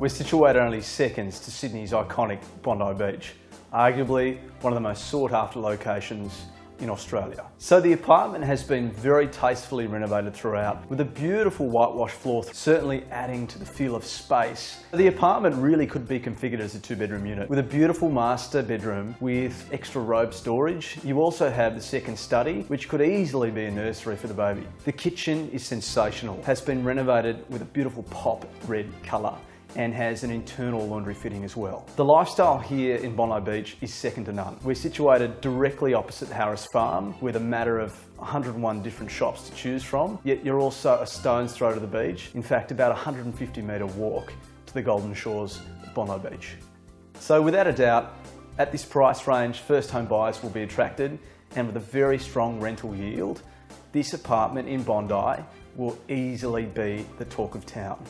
We're situated only seconds to Sydney's iconic Bondi Beach, arguably one of the most sought after locations in Australia. So the apartment has been very tastefully renovated throughout with a beautiful whitewash floor, certainly adding to the feel of space. The apartment really could be configured as a two bedroom unit with a beautiful master bedroom with extra robe storage. You also have the second study, which could easily be a nursery for the baby. The kitchen is sensational, has been renovated with a beautiful pop red colour and has an internal laundry fitting as well. The lifestyle here in Bondi Beach is second to none. We're situated directly opposite Harris Farm with a matter of 101 different shops to choose from, yet you're also a stone's throw to the beach. In fact, about 150 metre walk to the golden shores of Bondi Beach. So without a doubt, at this price range, first home buyers will be attracted and with a very strong rental yield, this apartment in Bondi will easily be the talk of town.